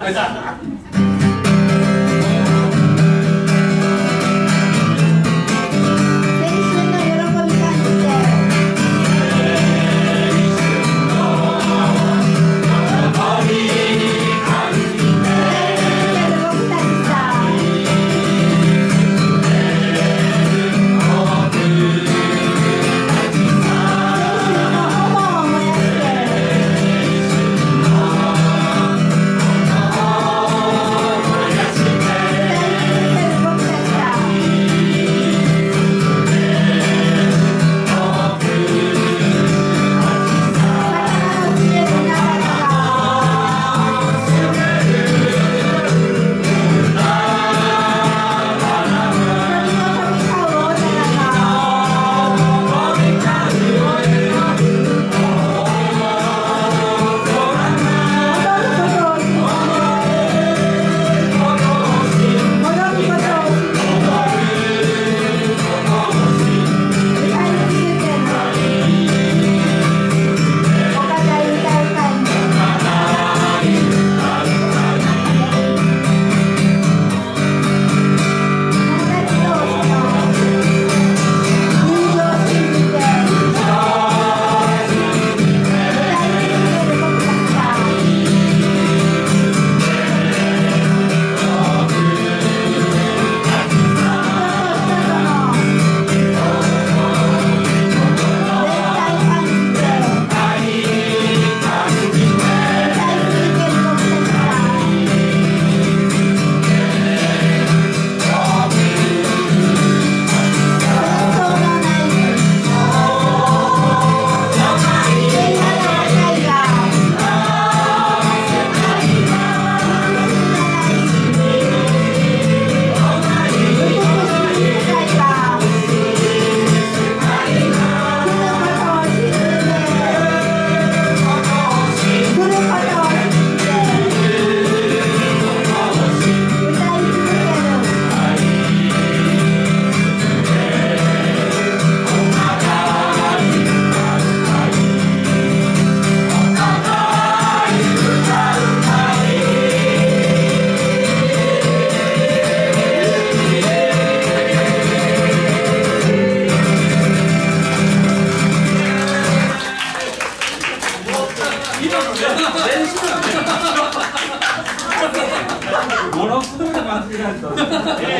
Bây. 感じ。